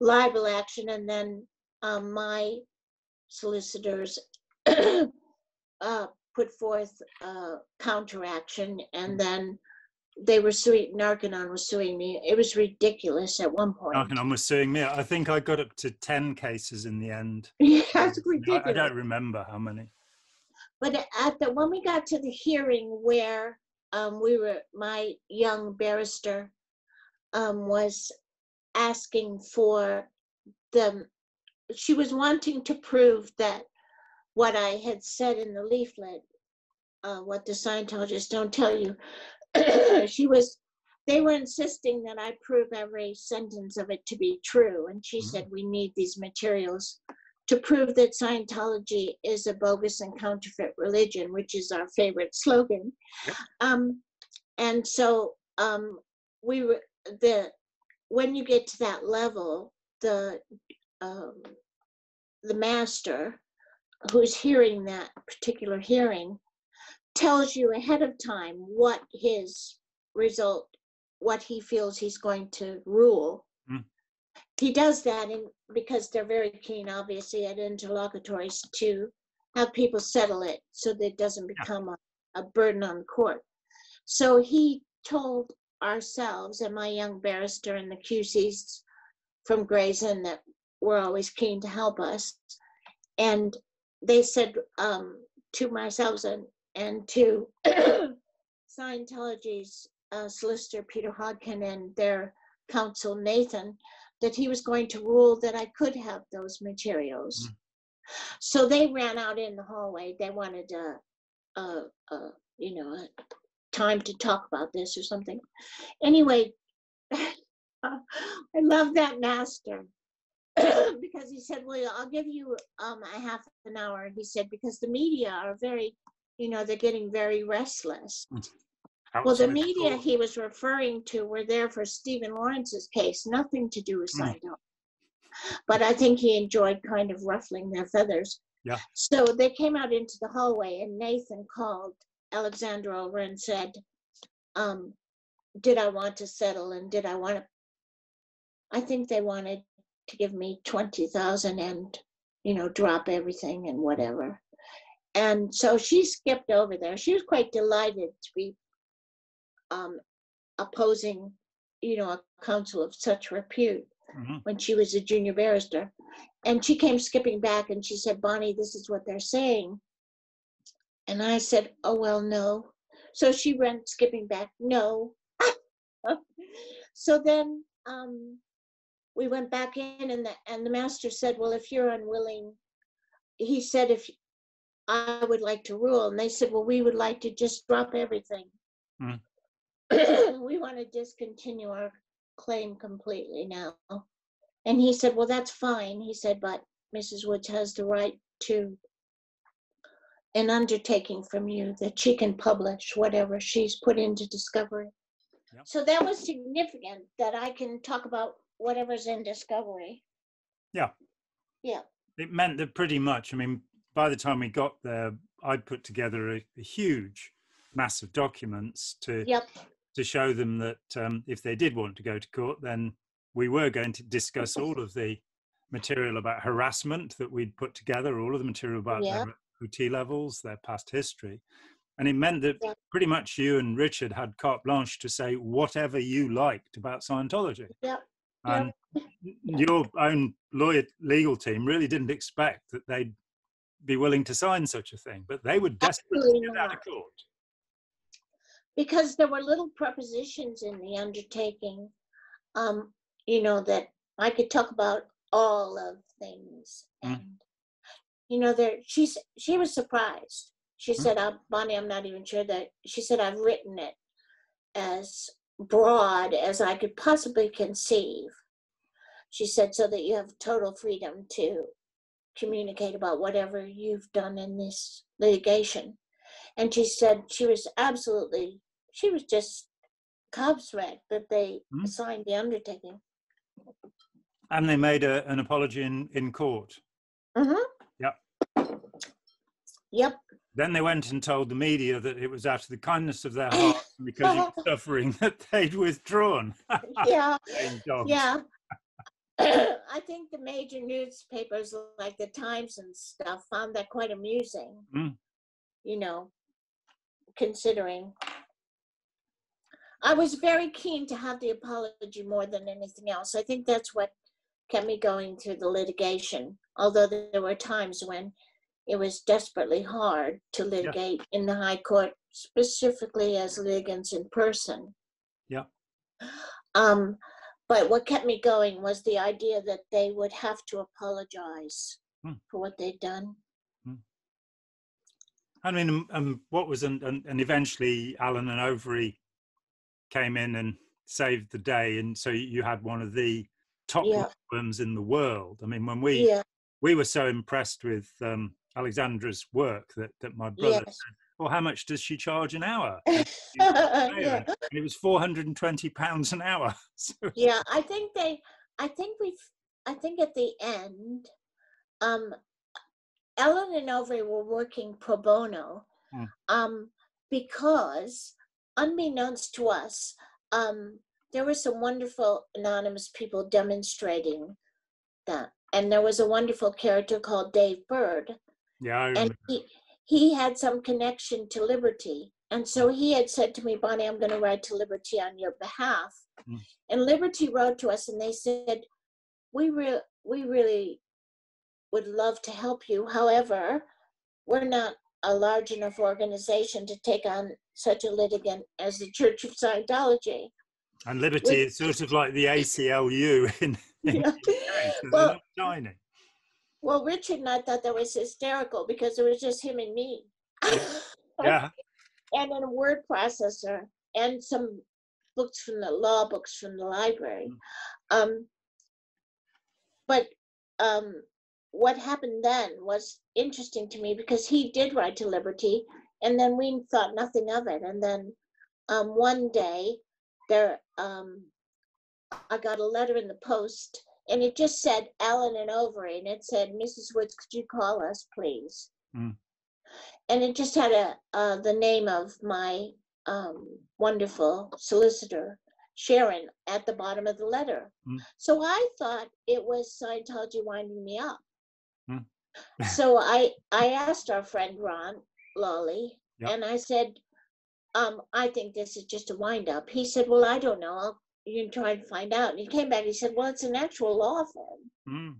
libel action and then um, my solicitors uh, put forth a counteraction, and then they were suing. Narconon was suing me. It was ridiculous at one point. Narconon was suing me. I think I got up to ten cases in the end. yeah, it's I, ridiculous. I don't remember how many. But at the when we got to the hearing where um, we were, my young barrister um, was asking for the. She was wanting to prove that what I had said in the leaflet, uh, what the Scientologists don't tell you. she was. They were insisting that I prove every sentence of it to be true, and she Mhm. said we need these materials to prove that Scientology is a bogus and counterfeit religion, which is our favorite slogan. Um, and so um, we were the when you get to that level, the um, the master who's hearing that particular hearing tells you ahead of time what his result, what he feels he's going to rule. Mm. He does that in, because they're very keen, obviously, at interlocutories to have people settle it so that it doesn't become a, a burden on the court. So he told ourselves and my young barrister and the QCs from Gray's Inn that were always keen to help us. And they said um, to myself and, and to Scientology's uh, solicitor, Peter Hodkin, and their counsel, Nathan, that he was going to rule that I could have those materials. Mm. So they ran out in the hallway. They wanted a, a, a you know, a time to talk about this or something. Anyway, I love that master because he said, "Well, I'll give you um, a half an hour." He said because the media are very, you know, they're getting very restless. Well, the media court. he was referring to were there for Stephen Lawrence's case, nothing to do with Mm. But I think he enjoyed kind of ruffling their feathers. Yeah. So they came out into the hallway, and Nathan called Alexandra over and said, um, "Did I want to settle? And did I want to?" I think they wanted to give me twenty thousand and, you know, drop everything and whatever. And so she skipped over there. She was quite delighted to be um, opposing, you know, a counsel of such repute Mhm. when she was a junior barrister. And she came skipping back and she said, Bonnie, this is what they're saying. And I said, Oh, well, no. So she went skipping back, No. so then um, we went back in, and the, and the master said, Well, if you're unwilling, he said, If I would like to rule. And they said, Well, we would like to just drop everything. Hmm. we want to discontinue our claim completely now. And he said, Well, that's fine. He said, But Mrs. Woods has the right to an undertaking from you that she can publish whatever she's put into discovery. Yep. So that was significant that I can talk about whatever's in discovery. Yeah. Yeah. It meant that pretty much, I mean, by the time we got there, I'd put together a, a huge mass of documents to Yep. to show them that um, if they did want to go to court, then we were going to discuss all of the material about harassment that we'd put together, all of the material about Yeah. their OT levels, their past history. And it meant that Yeah. pretty much you and Richard had carte blanche to say whatever you liked about Scientology. Yep. And your own lawyer legal team really didn't expect that they'd be willing to sign such a thing, but they were desperate to Absolutely get out of court. because there were little prepositions in the undertaking, um, you know, that I could talk about all of things. Mm. And, you know, there she's she was surprised. She Mm. said, uh, Bonnie, I'm not even sure that she said I've written it as broad as I could possibly conceive. She said, so that you have total freedom to communicate about whatever you've done in this litigation. And she said she was absolutely, she was just gobsmacked that they Hmm. signed the undertaking. And they made a, an apology in, in court. Mm-hmm. Yep. Yep. Then they went and told the media that it was out of the kindness of their heart because of suffering that they'd withdrawn. Yeah. Yeah. I think the major newspapers like the Times and stuff found that quite amusing. Mm. you know, considering. I was very keen to have the apology more than anything else. I think that's what kept me going through the litigation, although there were times when it was desperately hard to litigate yeah. in the High Court, specifically as litigants in person. Yeah. Um, but what kept me going was the idea that they would have to apologize hmm. for what they'd done. Hmm. I mean, um, um what was and and eventually Allen and Overy came in and saved the day, and so you had one of the top yeah. firms in the world. I mean, when we yeah. we were so impressed with um, Alexandra's work that that my brother yes. said, "Well, how much does she charge an hour?" yeah. And it was four hundred and twenty pounds an hour. so, yeah, I think they. I think we've, I think at the end, um, Allen and Overy were working pro bono, hmm. um, because unbeknownst to us, um, there were some wonderful anonymous people demonstrating that. And there was a wonderful character called Dave Bird. Yeah, and he, he had some connection to Liberty. And so he had said to me, Bonnie, I'm going to write to Liberty on your behalf. Mm. And Liberty wrote to us and they said, we, re- we really would love to help you. However, we're not a large enough organization to take on such a litigant as the Church of Scientology. And Liberty is sort of like the ACLU in, in yeah. well, tiny. Well, Richard and I thought that was hysterical because it was just him and me. yeah. and then a word processor and some books from the law books from the library. Mm. Um, but um, what happened then was interesting to me because he did write to Liberty, and then we thought nothing of it. And then um, one day, there, um, I got a letter in the post, and it just said Allen and Overy, and it said, "Mrs. Woods, could you call us, please?" Mm. And it just had a uh, the name of my um, wonderful solicitor, Sharon, at the bottom of the letter. Mm. So I thought it was Scientology winding me up. Hmm. so I I asked our friend Ron Lawley, yep. and I said, um, I think this is just a wind up. He said, Well, I don't know. I'll, you can try and find out. And he came back. He said, Well, it's an actual law firm. Mm.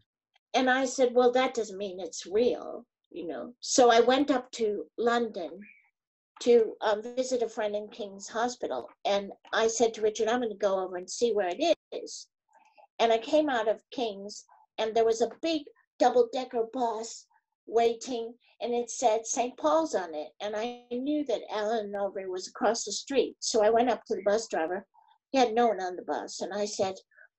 And I said, Well, that doesn't mean it's real, you know. So I went up to London to um, visit a friend in King's Hospital, and I said to Richard, I'm going to go over and see where it is. And I came out of King's, and there was a big double decker bus waiting and it said St. Paul's on it. And I knew that Allen Overy was across the street. So I went up to the bus driver. He had no one on the bus. And I said,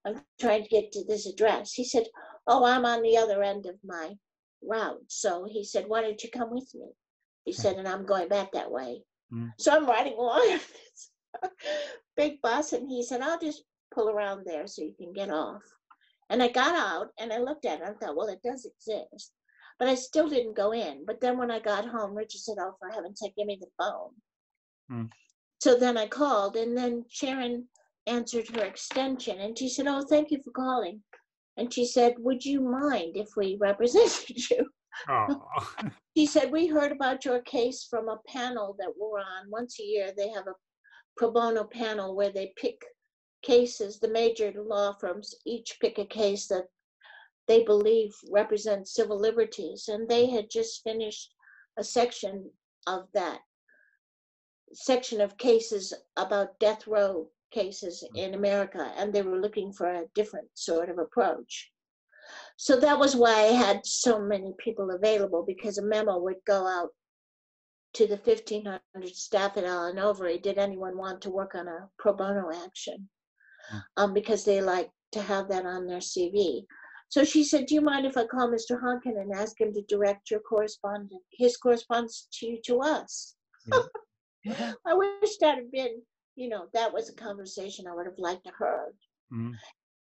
I'm trying to get to this address. He said, Oh, I'm on the other end of my route. So he said, Why don't you come with me? He said, and I'm going back that way. Mm. So I'm riding along this big bus, and he said, I'll just pull around there so you can get off. And I got out and I looked at it and I thought, well, it does exist. But I still didn't go in. But then when I got home, Richard said, oh, for heaven's sake, give me the phone. Hmm. So then I called and then Sharon answered her extension and she said, oh, thank you for calling. And she said, would you mind if we represented you? Oh. she said, we heard about your case from a panel that we're on. Once a year, they have a pro bono panel where they pick cases, the major law firms each pick a case that they believe represents civil liberties, and they had just finished a section of that section of cases about death row cases mm. in America, and they were looking for a different sort of approach. So that was why I had so many people available because a memo would go out to the 1500 staff at Allen Overy. Did anyone want to work on a pro bono action? um, because they like to have that on their CV. So she said, "Do you mind if I call Mr. Hodkin and ask him to direct your correspondent, his correspondence to you to us?" Yeah. I wish that had been, you know, that was a conversation I would have liked to heard. Mm-hmm.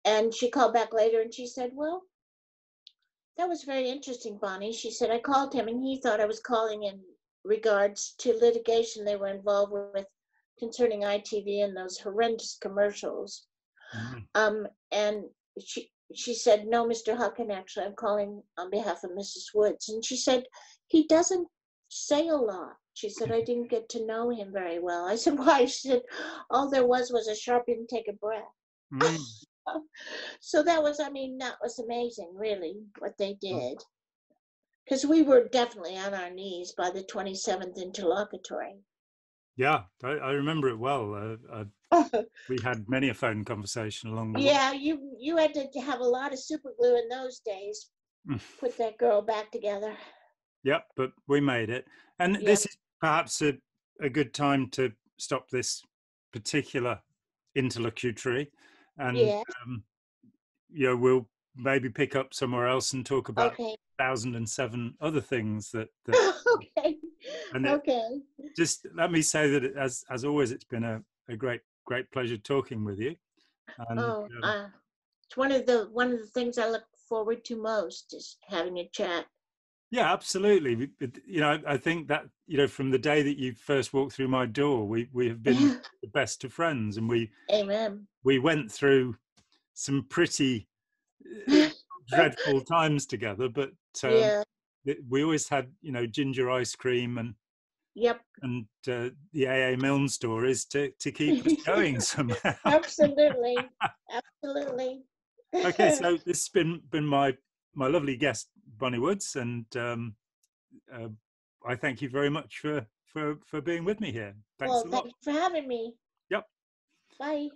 And she called back later and she said, "Well, that was very interesting, Bonnie." She said, "I called him and he thought I was calling in regards to litigation they were involved with concerning ITV and those horrendous commercials." Mm-hmm. Um, and she she said, "No, Mr. Hodkin, actually, I'm calling on behalf of Mrs. Woods." And she said, "He doesn't say a lot. She said, I didn't get to know him very well. I said, Why? She said, All there was was a sharp intake of breath. Mm. So that was, I mean, that was amazing, really, what they Hmm. did. Because we were definitely on our knees by the 27th interlocutory. Yeah, I, I remember it well. Uh, uh, we had many a phone conversation along the way. yeah, you you had to have a lot of super glue in those days. Mm. Put that girl back together. Yep, but we made it. And Yeah. this is perhaps a, a good time to stop this particular interlocutory. And, Yeah. um, you know, we'll maybe pick up somewhere else and talk about Okay. 1007 other things that, that okay. and Okay. just let me say that it, as, as always, it's been a, a great, great pleasure talking with you. And, Oh, um, uh, it's one of the one of the things I look forward to most is having a chat. Yeah, absolutely. You know, I think that you know, from the day that you first walked through my door, we we have been the best of friends, and we Amen. we went through some pretty uh, dreadful times together. But um, yeah. we always had you know ginger ice cream and Yep. and uh, the AA Milne stories to to keep us going somehow. Absolutely. Absolutely. okay, so this has been been my my lovely guest Bonnie Woods, and um, uh, I thank you very much for for for being with me here. Thanks well, a lot. thank you for having me. Yep. Bye.